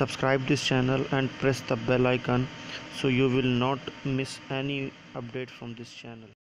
subscribe this channel and press the bell icon so you will not miss any update from this channel